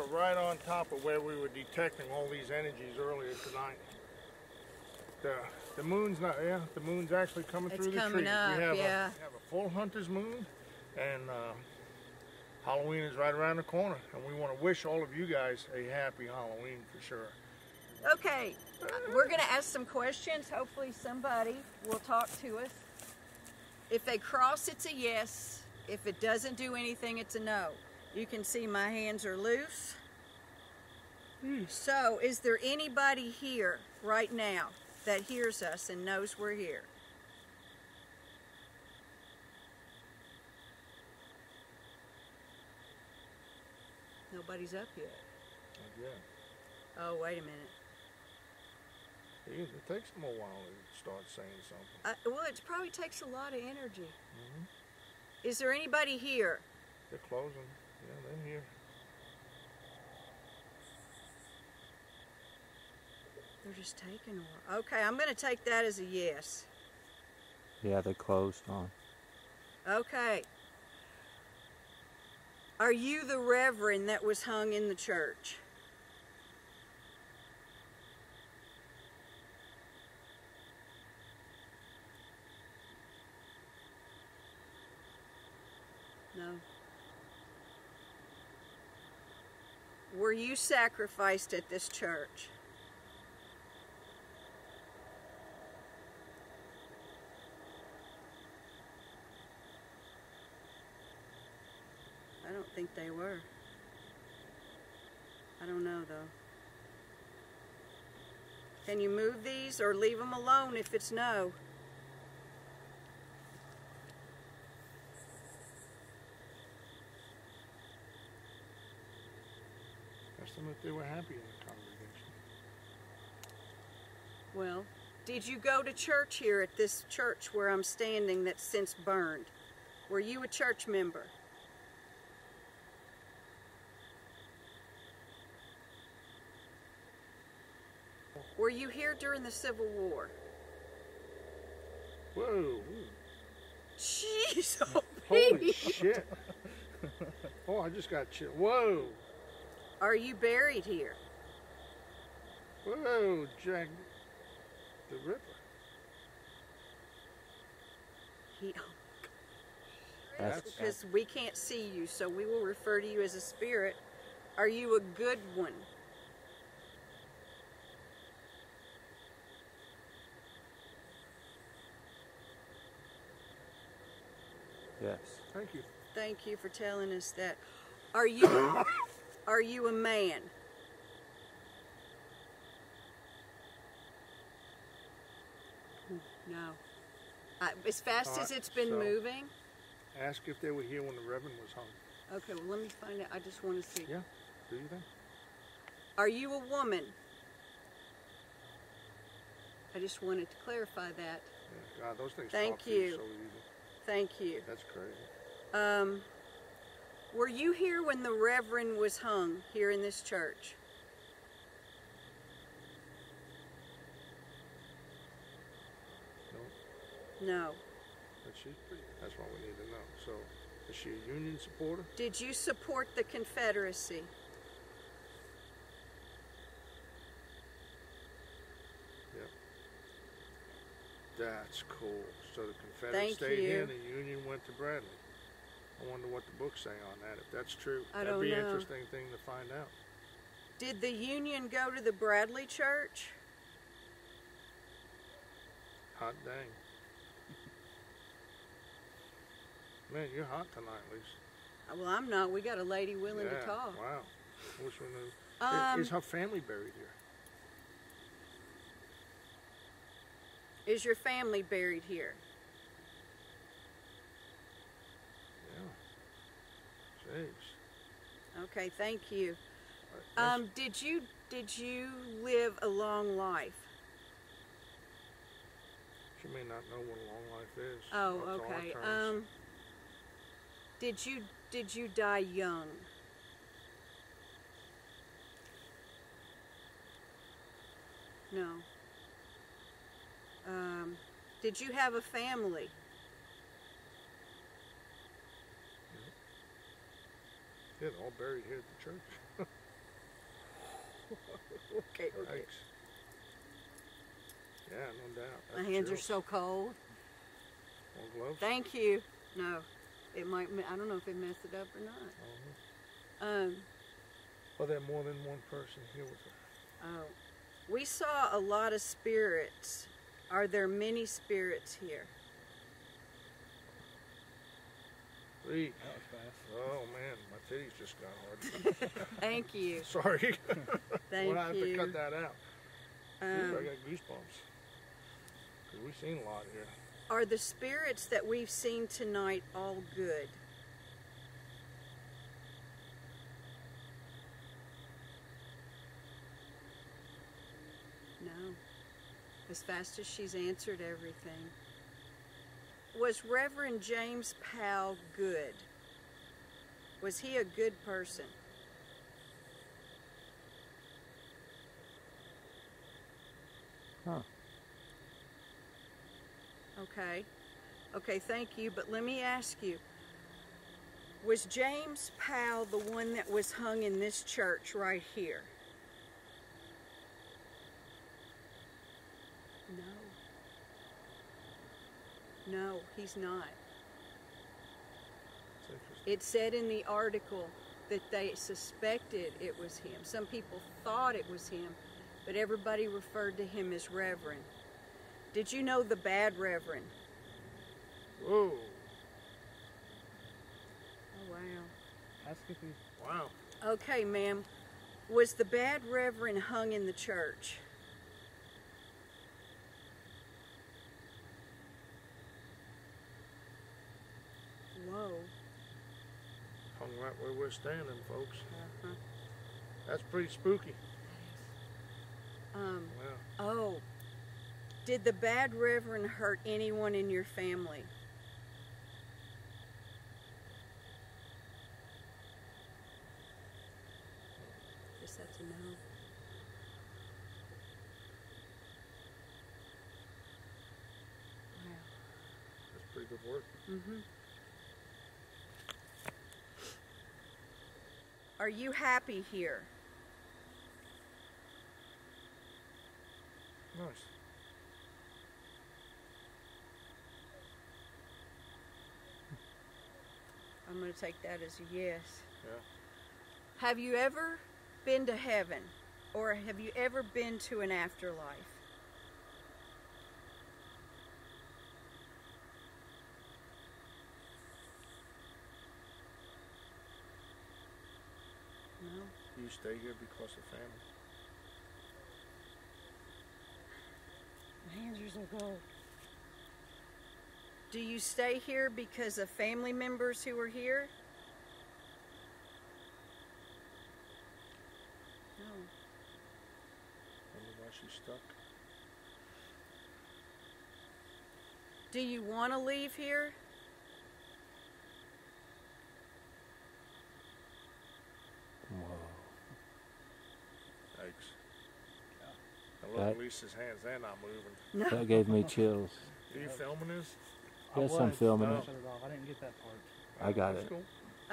Are right on top of where we were detecting all these energies earlier tonight. The the moon's not yeah the moon's actually coming It's through the coming trees. up, we have yeah. a we have a full hunter's moon, and uh, Halloween is right around the corner, and we want to wish all of you guys a happy Halloween for sure. Okay, we're going to ask some questions. Hopefully, somebody will talk to us. If they cross, it's a yes. If it doesn't do anything, it's a no. You can see my hands are loose. So, is there anybody here right now that hears us and knows we're here? Nobody's up yet. Yeah, Oh, wait a minute. it, it takes them a while to start saying something. Uh, well, it probably takes a lot of energy. Is there anybody here? They're closing. Yeah, they're here. They're just taking a while. Okay, I'm going to take that as a yes. Yeah, they closed on. Okay. Are you the reverend that was hung in the church? No. Were you sacrificed at this church? I don't think they were. I don't know though. Can you move these or leave them alone if it's no? Asked them if they were happy in the congregation. Well, did you go to church here at this church where I'm standing that's since burned? Were you a church member? Were you here during the Civil War? Whoa! Jeez, oh, Holy shit! oh, I just got chill. Whoa! Are you buried here? Whoa, Jack the Ripper. He, oh, That's because we can't see you, so we will refer to you as a spirit. Are you a good one? yes. Thank you. Thank you for telling us that. Are you are you a man? No. I, as fast as it's been so- moving. Ask if they were here when the Reverend was hung. Okay, well let me find out. I just want to see. Yeah, do you think? Are you a woman? I just wanted to clarify that. Yeah, God, those things Thank talk to you you. so easy. Thank you. That's crazy. Um, were you here when the Reverend was hung here in this church? No, No. but she's pretty. That's what we need to know. So, is she a Union supporter? Did you support the Confederacy? Yep. That's cool. So the Confederates Thank stayed you. here and the Union went to Bradley. I wonder what the books say on that. If that's true, I that'd be an interesting thing to find out. Did the Union go to the Bradley Church? Hot dang. Man, you're hot tonight, Lisa. Uh, Well, I'm not. We got a lady willing yeah. to talk. Wow. I wish we knew. Um, is her family buried here? is your family buried here? Jeez. Okay, thank you. Um, did you did you live a long life? she may not know what a long life is. Oh, okay. Um, did you did you die young? No. Um, did you have a family? Yeah, all buried here at the church. Okay, okay. Thanks. Yeah, no doubt. My hands are so cold. More gloves? Thank you. No, it might. I don't know if it messed it up or not. Uh-huh. Um, Well, there more than one person here with her. oh, we saw a lot of spirits. Are there many spirits here? Three. That was fast. Oh man, my titties just got hard. Thank you. Sorry. Thank we'll have to you. cut that out. Ooh, I Um, got goosebumps. Cause we've seen a lot here. are the spirits that we've seen tonight all good? No. As fast as she's answered everything. Was Reverend James Powell good? Was he a good person? Huh. Okay. Okay, thank you. But let me ask you Was James Powell the one that was hung in this church right here? No. No, he's not. It said in the article that they suspected it was him. Some people thought it was him, but everybody referred to him as Reverend. Did you know the bad Reverend? Whoa. Oh, wow. Ask if he. Wow. Okay, ma'am. Was the bad reverend hung in the church? Whoa. Hung right where we're standing, folks. Uh-huh. That's pretty spooky. Um, Wow. oh. Did the bad reverend hurt anyone in your family? That's a no. Wow. That's pretty good work. Mm-hmm. Are you happy here? Nice. I'm going to take that as a yes. Yeah. Have you ever been to heaven? Or have you ever been to an afterlife? No. You stay here because of family. My hands are so cold. Do you stay here because of family members who are here? No. Wonder why she's stuck. Do you want to leave here? Whoa. Thanks. I That- look at Lisa's hands, they're not moving. That gave me chills. Are you filming this? Yes, I'm filming I it. shut it off. I didn't get that part. I got That's it. Cool.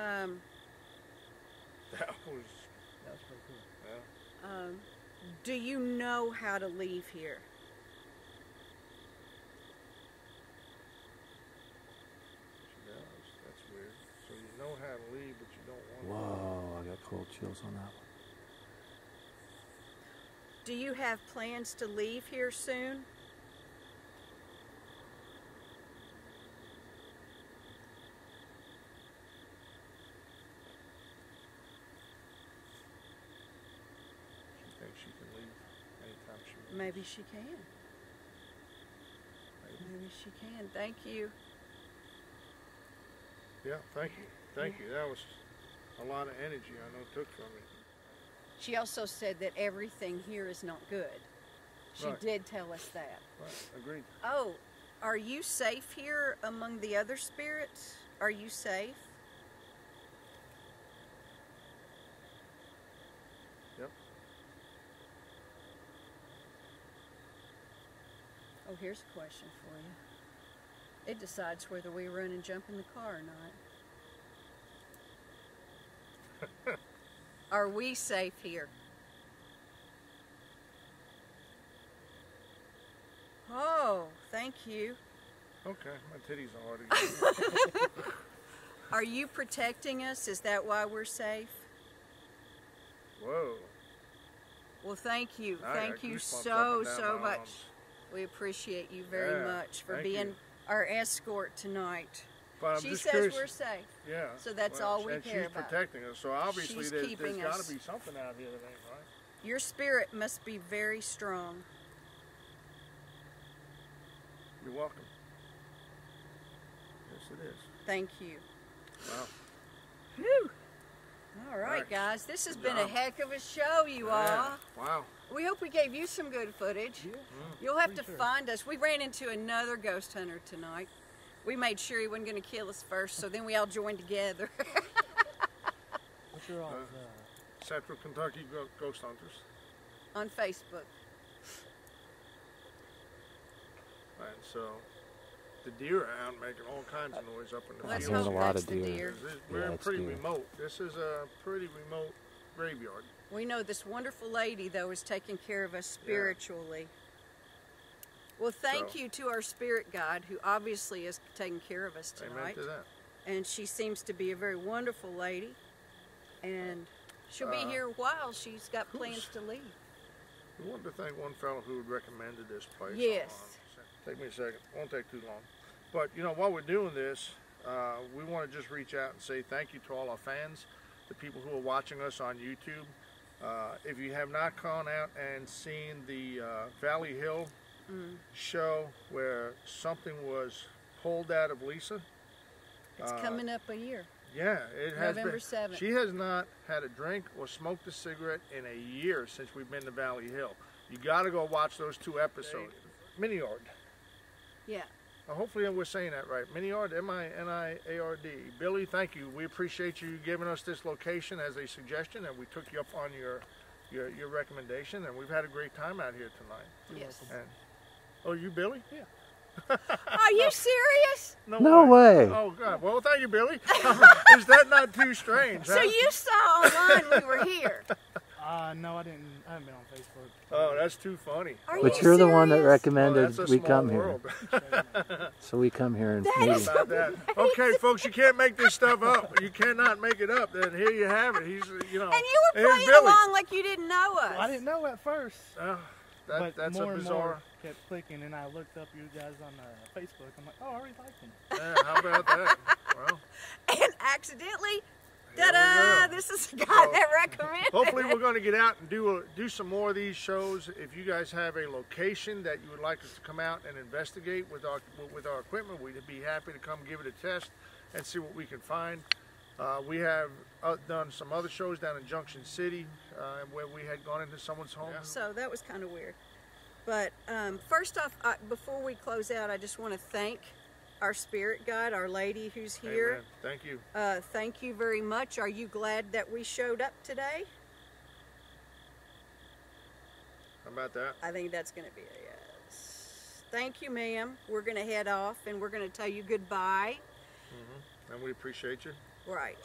Um, That was, That was pretty cool. yeah. um, do you know how to leave here? She does. That's weird. So you know how to leave, but you don't want Whoa, I got cold chills on that one. Do you have plans to leave here soon? She thinks she can leave anytime she wants. Maybe she can. Maybe. Maybe she can. Thank you. Yeah, thank you. Thank you. That was a lot of energy I know it took from you. She also said that everything here is not good. She Right. did tell us that. Right. Agreed. Oh, are you safe here among the other spirits? Are you safe? Yep. Oh, here's a question for you. It decides whether we run and jump in the car or not. Are we safe here? Oh, thank you. Okay, my titties are already. Are you protecting us? Is that why we're safe? Whoa. Well, thank you. I Thank you so, up and down so much. arms. We appreciate you very Yeah, much for being you. our escort tonight. But I'm she says curious. we're safe. Yeah. So that's well, all we and care she's about. protecting us, so obviously She's there's, there's got to be something out here that ain't right. Your spirit must be very strong. You're welcome. Yes, it is. Thank you. Wow. Whew. All right, right. guys. This has Good been a heck of a show, you Yeah. all. Wow. We hope we gave you some good footage. Yeah. You'll have to sure. find us. We ran into another ghost hunter tonight. We made sure he wasn't going to kill us first, so then we all joined together. What's your odds? Uh, Central Kentucky Ghost Hunters. on Facebook. And so the deer are out making all kinds of noise up in the Let's I've seen fields. hope a lot of deer. deer. This We're Yeah, in pretty deer. remote. This is a pretty remote graveyard. We know this wonderful lady, though, is taking care of us spiritually. Well, thank So- you to our spirit guide, who obviously is taking care of us tonight. to. And she seems to be a very wonderful lady. And she'll be Uh, here a while. She's got plans to leave. We wanted to thank one fellow who recommended this place. Yes. Take me a second. Won't take too long. But you know, while we're doing this, uh, we want to just reach out and say thank you to all our fans, the people who are watching us on YouTube. Uh, if you have not gone out and seen the uh, Valley Hill Mm. show where something was pulled out of Lisa, It's Uh, coming up a year. yeah, it has November been. 7th. She has not had a drink or smoked a cigarette in a year since we've been to Valley Hill. You got to go watch those two episodes. Miniard. Yeah. Uh, hopefully, we're saying that right. Miniard, M I N I A R D. Billy, thank you. We appreciate you giving us this location as a suggestion, and we took you up on your your, your recommendation, and we've had a great time out here tonight. Yes. And oh, you Billy? Yeah. Are you serious? No way. Oh God. Well, thank you, Billy. Is that not too strange? So you saw online we were here. uh, no, I didn't. I haven't been on Facebook. Oh, that's too funny. Are But you you're the one that serious? Oh, recommended we come world. here. So we come here and That meet is about that. Okay, folks, you can't make this stuff up. You cannot make it up. Then here you have it. He's, you know, And you were playing along like you didn't know us. Well, I didn't know at first. Uh, that, but that's more a and more kept clicking, and I looked up you guys on uh, Facebook. I'm like, oh, I already like them. Yeah, how about that? Well, And accidentally, Here we da-da, this is the guy So, that recommended hopefully, we're going to get out and do a, do some more of these shows. If you guys have a location that you would like us to come out and investigate with our with our equipment, we'd be happy to come give it a test and see what we can find. Uh, we have uh, done some other shows down in Junction City uh, where we had gone into someone's home. So that was kind of weird. But um, first off, I, before we close out, I just want to thank our spirit guide, our lady who's here. Amen. Thank you. Uh, thank you very much. Are you glad that we showed up today? How about that? I think that's going to be a yes. Thank you, ma'am. We're going to head off and we're going to tell you goodbye. And we appreciate you. Right.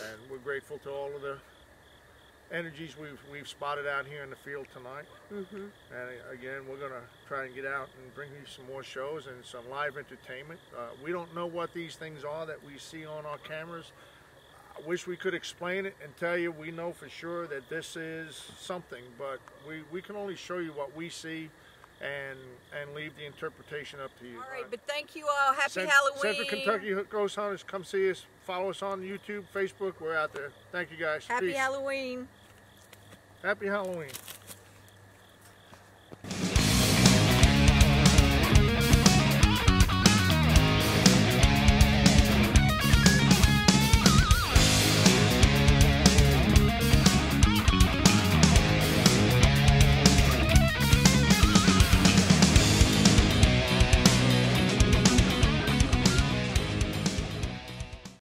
And we're grateful to all of the energies we've we've spotted out here in the field tonight. Mm-hmm. And uh, again, we're gonna try and get out and bring you some more shows and some live entertainment. Uh, we don't know what these things are that we see on our cameras. I wish we could explain it and tell you we know for sure that this is something, but we, we can only show you what we see and and leave the interpretation up to you. All right, but thank you all. Happy Cent- Halloween. Central Kentucky Ghost Hunters, come see us. Follow us on YouTube, Facebook. We're out there. Thank you guys. Happy Peace. Halloween. Happy Halloween.